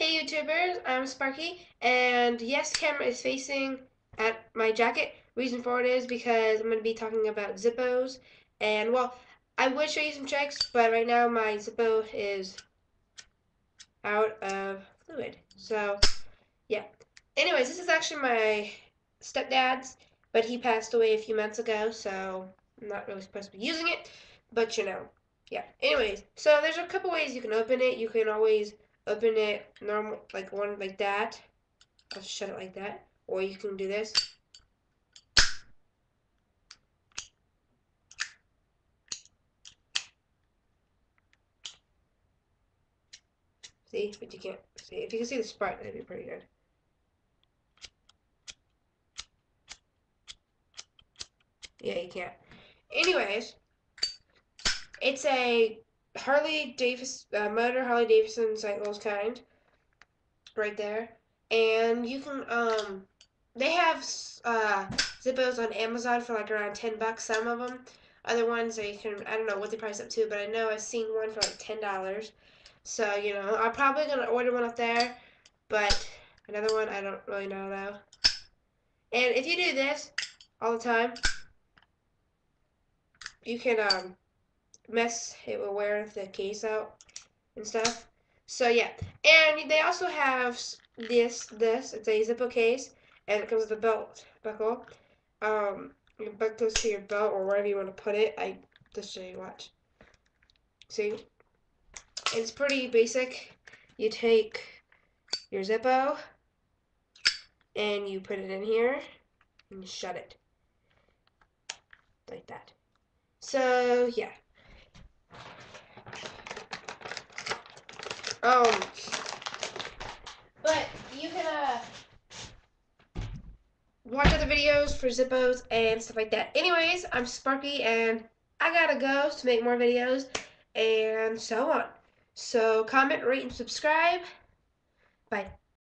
Hey YouTubers, I'm Sparky, and yes, camera is facing at my jacket. Reason for it is because I'm going to be talking about Zippos, and well, I would show you some tricks, but right now my Zippo is out of fluid. So, yeah. Anyways, this is actually my stepdad's, but he passed away a few months ago, so I'm not really supposed to be using it, but you know, yeah. Anyways, so there's a couple ways you can open it. You can always open it normal like one like that. I'll shut it like that. Or you can do this. See, but you can't see. If you can see the spark, that'd be pretty good. Yeah, you can't. Anyways, it's a Harley Davis uh, motor Harley Davidson cycles kind right there. And you can um they have uh zippos on Amazon for like around 10 bucks some of them other ones they can I don't know what they price up to but I know I've seen one for like ten dollars. So you know I'm probably gonna order one up there but another one I don't really know though. And if you do this all the time you can um mess it will wear the case out and stuff. So yeah, and they also have this this it's a Zippo case and it comes with a belt buckle. Um, you buckle to your belt or wherever you want to put it. I just show you watch. See, it's pretty basic. You take your Zippo and you put it in here and you shut it like that. So yeah. Um, but you can uh watch other videos for Zippos and stuff like that. Anyways, I'm Sparky and I gotta go to make more videos and so on. So comment, rate, and subscribe. Bye.